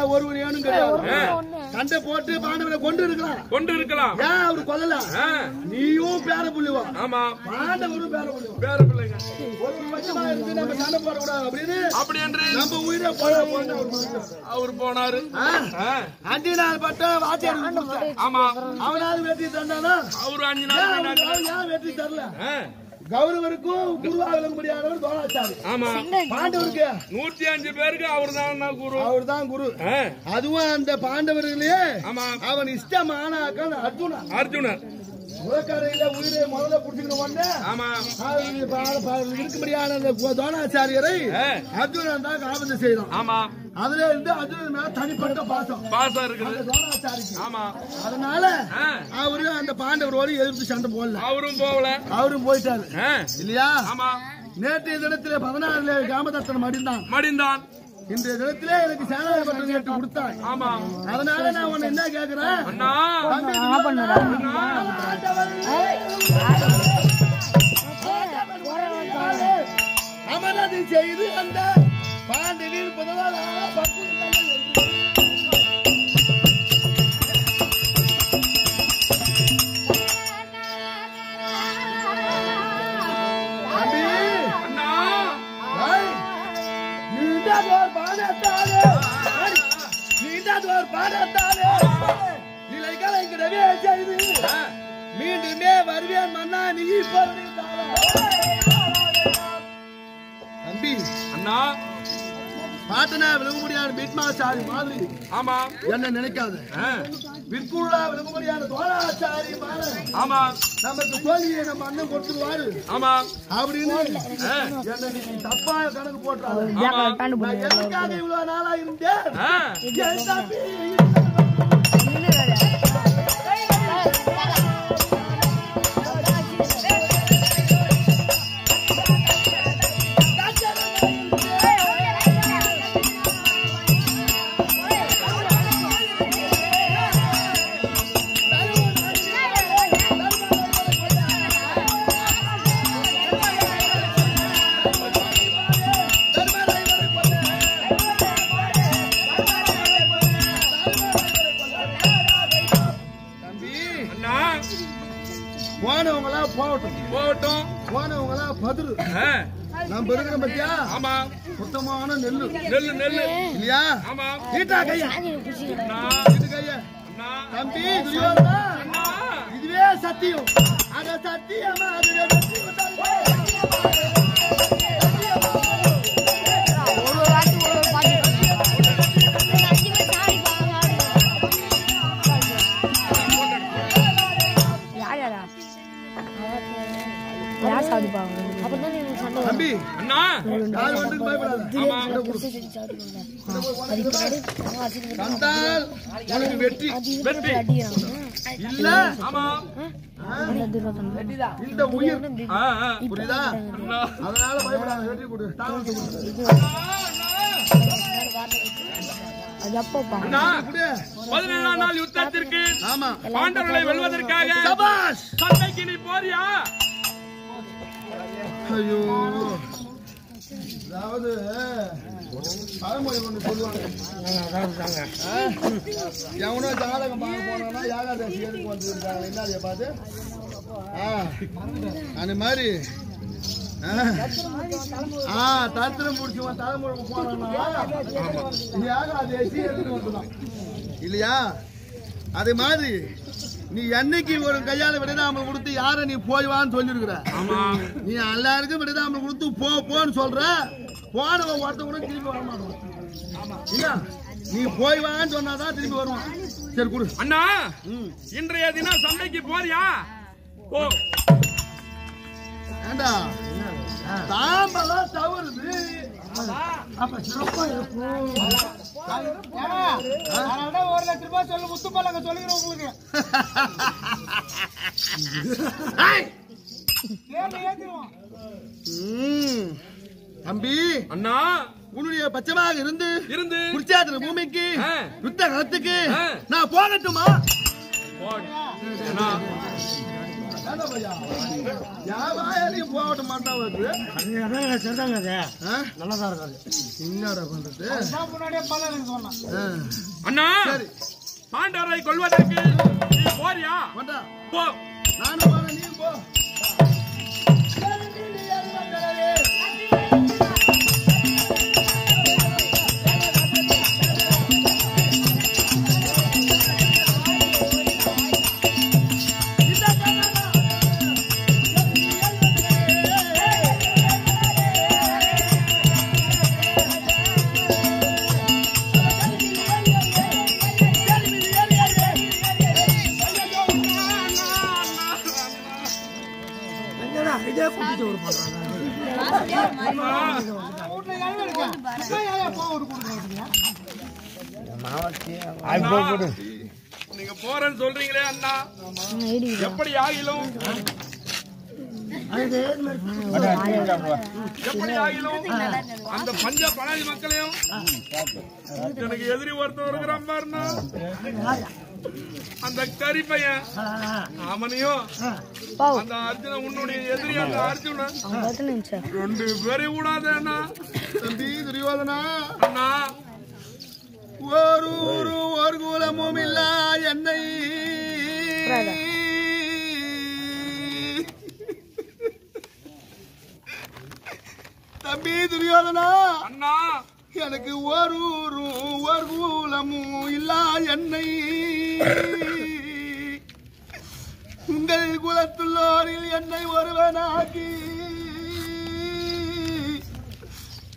நிகழ் ஒருவர் ஏனும் கிடையாது சண்டை போட்டு பாண்டவரை கொண்டு இருக்கலாம் கொண்டு இருக்கலாம் ஏன் அவரு கொல்லல? நீயும் பேர புள்ளிவா? ஆமா. பாண்டவரும் பேர புள்ளிவா? பேர பிள்ளைங்க. ஒரு பட்சமா இருந்து நம்ம சண்டை போடக்கூடாது அப்படின்னு அப்படி என்று நம்ம உயிரை போட அவர் போனாரு. அஞ்சு நாள் பட்ட வாத்தியார். ஆமா. அவனால வெற்றி தந்தானா? அவரு அஞ்சு நாள் வெற்றி தரல? கௌரவருக்கும் குருவா விளங்கும்படியானவர் தோணாச்சாரி ஆமா. பாண்டவருக்கு. நூத்தி அஞ்சு பேருக்கு அவர் தான் குரு? அவர் தான் குரு. அதுவும் அந்த பாண்டவர்களே ஆமா. அவன் இஷ்டமானாக்கான் அர்ஜுனா. அர்ஜுனன் உலக்கரையில உயிரை முதல்ல புடிச்சுக்கணும் இருக்கும்படியான அந்த தோணாச்சாரியரை ஆ. அர்ஜுனன் தான் காபந்து செய்யறான் ஆமா. அதுல இருந்து அர்ஜுனன் மேல தனிப்பட்ட பாசம். பாசம் இருக்குது. அந்த தோணாச்சாரிக்கு ஆமா. அதனால அவரு அந்த பாண்டவரோடு எதிர்த்து சண்டை போடல. அவரும் போகல. அவரும் போயிட்டாரு. இல்லையா? நேற்றைய தினத்திலே பதினாறுல காமதத்தன் மடிந்தான் மடிந்தான். இன்றைய தினத்திலே எனக்கு சேனாதி பட்டம் கொடுத்தாய். ஆமா. அதனால நான் உன்னை என்ன கேக்குறேன்? அமரது செய்து அந்த பாண்டியின் புதலாக பக்குவம் செய்து. ஆ, மீண்டுமே வருவேன் மன்னா நீ தம்பி. அண்ணா. பாட்டனா விளங்கும்படியான பீட்மாச்சாரி மாதிரி. ஆமா. என்ன நினைக்காத? விளங்கும்படியான தோழாச்சாரி மாதிரி ஆமா நமக்கு தோல்வியை நம்ம அண்ணன் கொடுத்துருவாரு. ஆமா அப்படின்னு என்ன நீ தப்பா கணக்கு போட்டாரு எதுக்காக இவ்வளவு நாளா இருந்தேன்? ஆ, நம்ம இருக்கிற பத்தியா? ஆமா. சுத்தமான நெல்லு. நெல்லு நெல்லு. இல்லையா? ஆமா. நீட்டா கையா. அண்ணா. இது கையா. அண்ணா. தம்பி துரியோதனா அண்ணா. இதுவே சத்தியம். அத சத்தியமா அதுவே சத்தியம். வெற்றி. வெற்றி. இல்ல. ஆமா. இந்த உயிர். புரியுதா? அதனால பயப்படாத வெற்றி கொடு. பதினேழாம் நாள் யுத்தத்திற்கு பாண்டவர்களை வெல்வதற்காக சண்டைக்கு நீ போறியா? ஐயோ. அதாவது பழமொழி ஒண்ணு சொல்லுவாங்க? எவனோ ஜாதகம் பார்க்க போனானா யாகாதேசி எதுக்கு வந்து இருக்காங்க என்ன அதை பார்த்து அந்த மாதிரி. ஆ. தத்திரம் முடிச்சுவன் தலைமுறை போனானா யாகாதேசி எதுக்கு வந்துதான் இல்லையா? அது மாதிரி நீ என்னைக்கு ஒரு கையால விடாமல் கொடுத்து யார நீ போய் வான்னு சொல்லிருக்கிற நீ எல்லாருக்கும் விடாமல் கொடுத்து போ போன்னு சொல்ற? போனவன் ஒருத்த கூட திரும்பி வர மாட்டான் இல்லையா நீ போய் வான்னு சொன்னாதான் திரும்பி வருவான். சரி கொடு. அண்ணா ம். இன்றைய தினம் சண்டைக்கு போறியா? போ. ஏண்டா? தாம்பலாம் தவறுது. அப்ப சிறப்பா இருக்கும். ஒரு லட்ச ரூபாய் சொல்லு முத்து பழங்க சொல்லுகிறேன் உங்களுக்கு! ஏன் ஏத்திடுவோம். தம்பி. அண்ணா. உன்னுடைய பட்சமாக இருந்து இருந்து. குருச்சாத்திர பூமிக்கு. யுத்த களத்துக்கு. நான் போகட்டுமா? போகட்ட ஆ? நல்லதா இருக்காது என்னடா பண்றது. அண்ணா. சரி. பாண்டவரை கொல்வதற்கு நீ போறியா? போ. நானும் போறேன் நீ போ. நீங்க போறேன்னு சொல்றீங்களே அண்ணா. எப்படி ஆகிலும்? எப்படி ஆகிலும்? அந்த பஞ்ச பழனி மக்களையும் எனக்கு எதிரி ஒருத்தர் இருக்கிறான் பாருண்ணா. அந்த கறி பையன் அவனையும் அந்த அர்ஜுன உன்னுடைய எதிரி அந்த அர்ஜுனன் ரெண்டு பேரையும் விடாத அண்ணா. தம்பி துரியோதனா. அண்ணா. ஒரு ஊரு ஒரு குலமும் இல்ல என்னை? தம்பி துரியோதனா. அண்ணா. எனக்கு ஒரு ஊரும் ஒரு கூலமும் இல்லா என்னை. உங்கள் குலத்துள்ளோரில் என்னை ஒருவனாக்கி.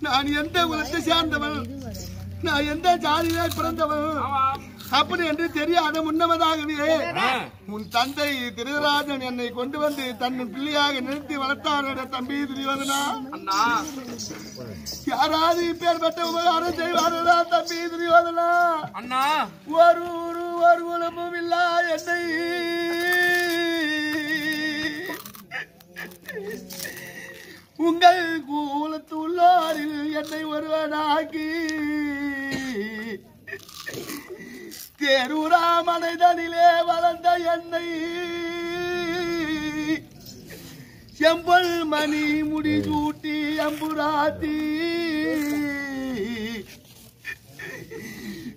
நான் எந்த குலத்தை சேர்ந்தவன்? நான் எந்த ஜாதியிலே பிறந்தவன்? அப்படி என்று தெரியாத முன்னமதாகவே உன் தந்தை திருராஜன் என்னை கொண்டு வந்து தன் பிள்ளையாக நிறுத்தி வளர்த்தாரோட தம்பி துரியோதனா அண்ணா. யாராவது இப்பேற்பட்ட உபகாரம் செய்வாரா தம்பி துரியோதனா அண்ணா. ஒரு ஒரு ஒரு குலமும் இல்லா என்னை தேரூரா மனைதனிலே வளர்ந்த என்னை. செம்பல் மணி முடி சூட்டி அம்புராத்தி.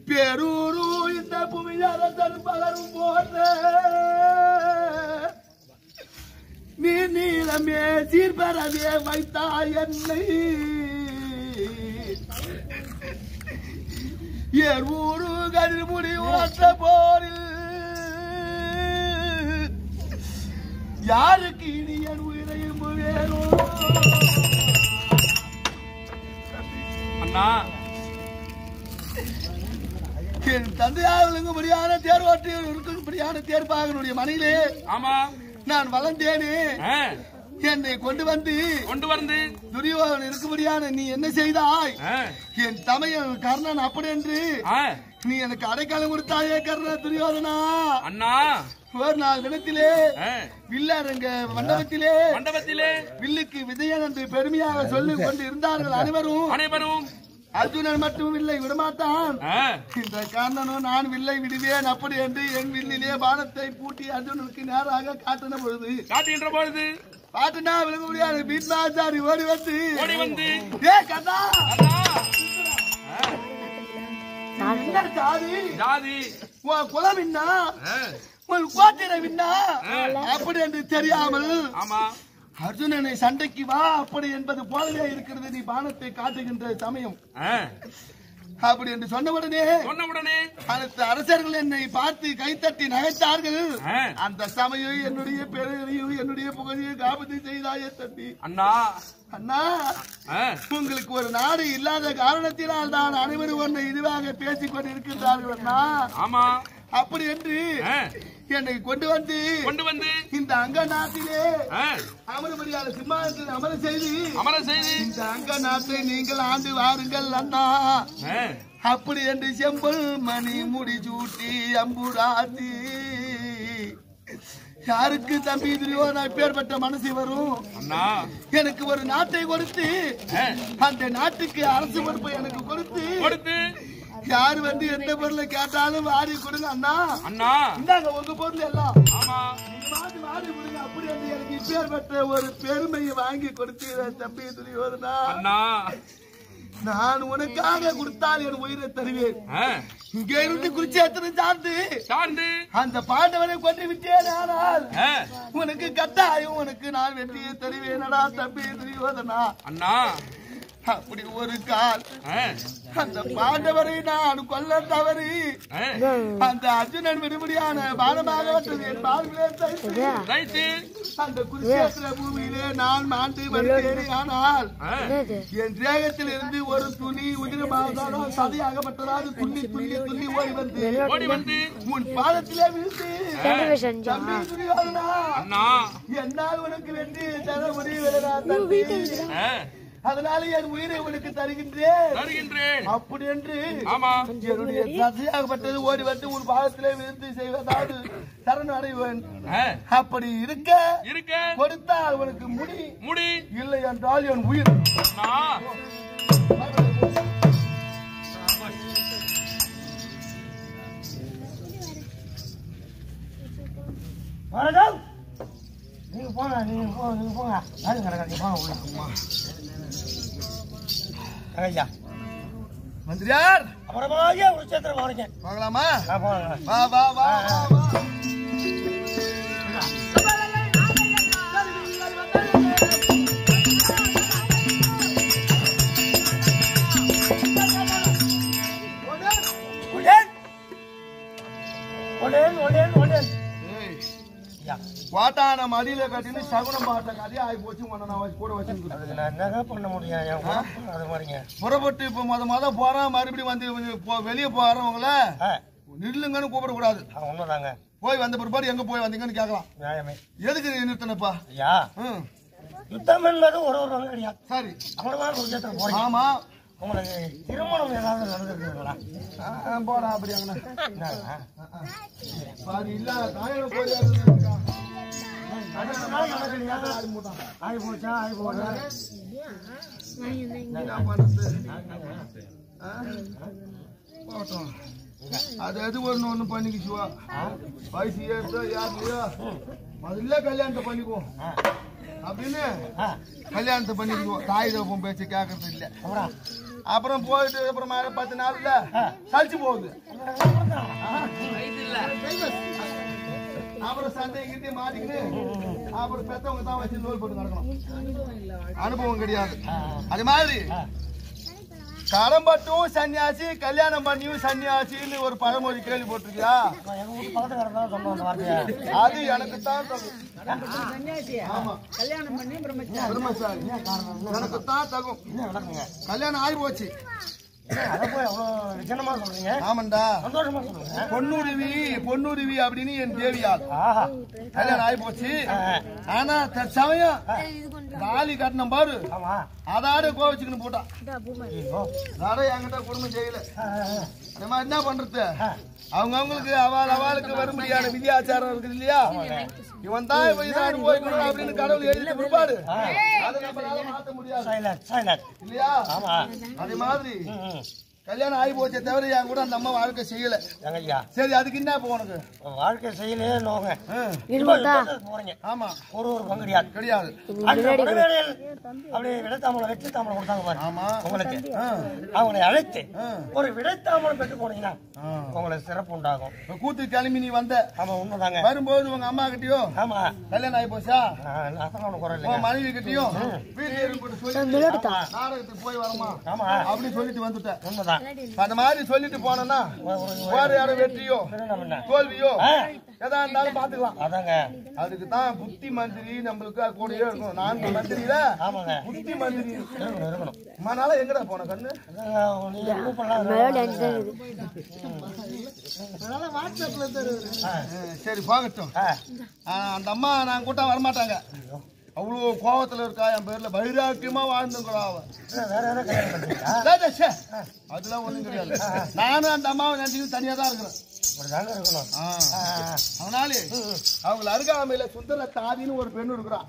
பெரூரு இந்த புவியரசன் பலரும் போன்ற நீ நீளமே சீர்பரவே வைத்தா என்னை. ஏர் கருமுடி ஓட்ட போரில். யாருக்கு இனி என் உயிரையும் வேணும்? அண்ணா. என் தந்தையார்களுக்கு முடியாத தேர்வாற்றி இருக்கும்படியான தேர்ப்பாகனுடைய மனையிலே ஆமா. நான் வளர்ந்தேனே. என்னை கொண்டு வந்து கொண்டு வந்து. துரியோதன் இருக்கும்படியான நீ என்ன செய்தாய்? என் தமையன் கர்ணன் அப்படி என்று நீ எனக்கு அடைக்காலம் கொடுத்தாயே கர்ண துரியோதனா. அண்ணா. ஒரு நாள் தினத்திலே வில்லாரங்க மண்டபத்திலே மண்டபத்திலே. வில்லுக்கு விஜயன் என்று பெருமையாக சொல்லிக் கொண்டு இருந்தார்கள் அனைவரும். அனைவரும். அர்ஜுனன் மட்டும் வில்லை விடமாட்டான். இந்த காரணனும் நான் வில்லை விடுவேன் அப்படி என்று என் வில்லிலே பானத்தை பூட்டி அர்ஜுனனுக்கு நேராக காட்டின பொழுது காட்டுகின்ற பொழுது பாட்டுனா விழுக முடியாது பீட்மாச்சாரி ஓடி வந்து ஓடி வந்து. ஏ கதா என்ன ஜாதி ஜாதி. உன் குலம் என்ன? ஆ, உன் கோத்திரம் என்ன? அப்படி என்று தெரியாமல் ஆமா. அர்ஜுனனை சண்டைக்கு வா அப்படி என்பது போலவே இருக்கிறது நீ பானத்தை காட்டுகின்ற சமயம். அப்படி என்று சொன்ன உடனே சொன்ன உடனே அடுத்த அரசர்கள் என்னை பார்த்து கைத்தட்டி நகைத்தார்கள். அந்த சமயம் என்னுடைய பெருமையும் என்னுடைய புகழையும் காப்பது செய்தாயே தம்பி. அண்ணா. அண்ணா உங்களுக்கு ஒரு நாடு இல்லாத காரணத்தினால் தான் அனைவரும் ஒன்றை இதுவாக பேசிக் கொண்டிருக்கின்றார்கள் அண்ணா. ஆமா. அப்படி என்று என்னை கொண்டு வந்து கொண்டு வந்து இந்த அங்க நாட்டிலே அமரபடியால சிம்மாசனத்தில் அமர செய்து அமர செய்து. இந்த அங்க நாட்டை நீங்கள் ஆண்டு வாருங்கள் அண்ணா. அப்படி என்று செம்பல் மணி முடி சூட்டி அம்புராத்தி. யாருக்கு தம்பி துரியோதனா பேர்பட்ட மனசு வரும். அண்ணா. எனக்கு ஒரு நாட்டை கொடுத்து அந்த நாட்டுக்கு அரசு பொறுப்பை எனக்கு கொடுத்து கொடுத்து. யாரு வந்து எந்த பொருளை கேட்டாலும் வாரி கொடுங்க அண்ணா. அண்ணா. இந்தாங்க உங்க பொருள் எல்லாம். ஆமா. வாரி கொடுங்க. அப்படி வந்து எனக்கு இப்பேற்பட்ட ஒரு பெருமையை வாங்கி கொடுத்து தம்பி துரியோதனா அண்ணா. நான் உனக்காக கொடுத்தால் என் உயிரை தருவேன். இங்க இருந்து குறிச்சி எத்தனை சார்ந்து சார்ந்து அந்த பாண்டவனை கொண்டு விட்டேன் ஆனால் உனக்கு கட்டாயம் உனக்கு நான் வெற்றியை தருவேனடா தம்பி துரியோதனா அண்ணா. அப்படி ஒரு கால். அந்த பாண்டவரை நான் கொல்ல தவறி அந்த அர்ஜுனன் விடுபடியான பானமாக என் தைத்து. ரைட்டு அந்த குருஷேத்திர பூமியிலே நான் மாண்டு வருகிறேன் ஆனால் என் தேகத்தில் இருந்து ஒரு துணி உதிரமாக சதியாகப்பட்டதாக துள்ளி துள்ளி துள்ளி ஓடி வந்து ஓடி வந்து உன் பாதத்திலே விழுந்து. என்னால் உனக்கு வெற்றி தர ஆ, அதனால என் உயிரை உனக்கு தருகின்றேன். தருகின்றேன். அப்படி என்று என்னுடைய சதியாகப்பட்டது ஓடி வந்து உன் பாதத்திலே விழுந்து செய்வதாவது சரண் அடைவேன். அப்படி இருக்க இருக்க. கொடுத்தால் உனக்கு முடி. முடி. இல்லை என்றால் என் உயிர். வணக்கம் நீங்க போங்க நீங்க போங்க நீங்க போங்க யாரும் கிடக்கா நீங்க போங்க உள்ள ஐயா மந்திரியார் அப்புறமாக ஒரு சேத்திரம் பார்க்கலாமா போங்க வா வா வா வா, மடியில கட்டின்னு சகுனம் பாட்ட கதையா ஆகி போச்சு. உன்னை நான் வச்சு கூட வச்சிருக்கிறேன் அதுக்கு நான் என்னங்க பண்ண முடியும்? அது மாதிரிங்க. புறப்பட்டு இப்ப முத முத போறேன் மறுபடியும் வந்து வெளிய போறவங்கள ஆ. நில்லுங்கன்னு கூப்பிடக்கூடாது. உண்மைதாங்க. போய் வந்த பிற்பாடு எங்க போய் வந்தீங்கன்னு கேட்கலாம். நியாயமே. எதுக்கு நிறுத்தனப்பா? ஐயா ம் யுத்தம் என்பது ஒரு ஒரு வங்கடியா? சரி. அவ்வளவுதான் ஒரு சேத்திரம் போறீங்க. ஆமா. உங்களுக்கு திருமணம் ஏதாவது நடந்திருக்குங்களா? ஆ, போடா அப்படி அங்கன என்னங்க? பாதி இல்ல தாயோட போய்? ஆகி போச்சா ஆகி போச்சா என்ன பண்றது ஆ? போகட்டும். அது எது ஒன்று ஒண்ணு பண்ணிக்கிச்சுவா வயசு ஏறுதோ யாருலையோ முதல்ல கல்யாணத்தை பண்ணிக்குவோம் அப்படின்னு ஆ, கல்யாணத்தை பண்ணிக்குவோம் தாய் தோப்பம் பேச்சு கேட்கறது இல்ல அப்புறம் அப்புறம் போயிட்டு அப்புறம் மேல பத்து நாள்ல கழிச்சு போகுது அப்புறம் கிட்டே மாட்டிக்கிட்டு அப்புறம் பெத்தவங்க தான் வச்சு நூல் போட்டு நடக்கணும். அனுபவம் கிடையாது. அது மாதிரி கடம்பட்டும் சன்னியாசி கல்யாணம் பண்ணியும் சன்னியாசின்னு ஒரு பழமொழி அந்த வார்த்தையை அது எனக்கு தான் தகும் ஆமா. பிரம்மச்சாரி. எனக்கு தான் தகும். கல்யாணம் ஆகி போச்சு. அதை போய் அவ்வளோ விஜனமா சொல்றீங்க? ஆமாண்டா. சந்தோஷமா சொல்லுங்க பொன்னுருவி பொன்னுருவி அப்படின்னு என் தேவியால் ஆஹா. கல்யாணம் ஆகி போச்சு ஆனா தற்சமயம் தாலி கட்டணம் பாரு. ஆமா. அதாட கோவச்சுக்கணும் போட்டான் ஐயோ. அதாட என்கிட்ட குடும்பம் செய்யல. நம்ம என்ன பண்றது? அவங்க அவங்களுக்கு அவள் அவளுக்கு வரும்படியான விதி ஆச்சாரம் இருக்குது இல்லையா? இவன் தான் இப்ப இதை அனுபவிக்கணும் அப்படின்னு கடவுள் எழுதி பிற்பாடு அதை நம்மளால மாத்த முடியாது. இல்லையா? ஆமா. அதே மாதிரி ம், ம். கல்யாணம் ஆகி போச்சே தவிர என் கூட அந்த அம்மா வாழ்க்கை செய்யல. ஐயா சரி அதுக்கு என்ன இப்போ உனக்கு? வாழ்க்கை செய்யலையே நோங்க. போறீங்க. ஆமா. ஒரு ஒரு பங்கடியாது கிடையாது. உடவேளையில் அப்படியே விடைத்தாமலை வெற்றி தாமலை கொடுத்தாங்க பாரு ஆமா. உங்களுக்கு. ஆ, அவங்களை அழைத்து. ஒரு விடைத்தாமலை பெற்று போனீங்கன்னா. உங்களுக்கு சிறப்பு உண்டாகும். கூத்து கிளம்பி நீ வந்த. ஆமா உண்மைதாங்க. வரும்போது உங்க அம்மா கிட்டயோ? ஆமா. கல்யாணம் ஆகி போச்சா? நான் அதெல்லாம் குறை மனைவி கிட்டயும் வீட்டுல நாடகத்துக்கு போய் வரமா? ஆமா. அப்படின்னு சொல்லிட்டு வந்துட்டேன். உண்மைதான். அந்த மாதிரி சொல்லிட்டு போனேன்னா வேற யாரும் வெற்றியோ தோல்வியோ. எதா இருந்தாலும் பாத்துக்கலாம் அதாங்க. அதுக்கு தான் புத்தி மந்திரி நம்மளுக்கு கூடயே இருக்கணும். நான் மந்திரியில ஆமாங்க. புத்தி மந்திரி. இருக்கணும் மனால எங்கடா போன கண்ணு? சரி போகட்டும். அந்த அம்மா நான் கூட்டம் வரமாட்டாங்க. அவ்வளவு கோவத்துல இருக்கா? என் பேர்ல வைராக்கியமா வாழ்ந்துங்கிறா அவ என்ன, வேற யாரும் கல்யாணம் பண்றீங்களா டேய், டேய், ச்சே. அதெல்லாம் ஒண்ணும் கிடையாது. நானும் அந்த அம்மாவை நினைச்சு தனியா தான் இருக்கிறேன். அதனாலே அவங்கள அருகாமையில சுந்தர தாதின்னு ஒரு பெண் இருக்கிறா.